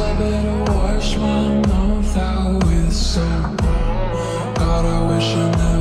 I better wash my mouth out with soap. God, I wish I never.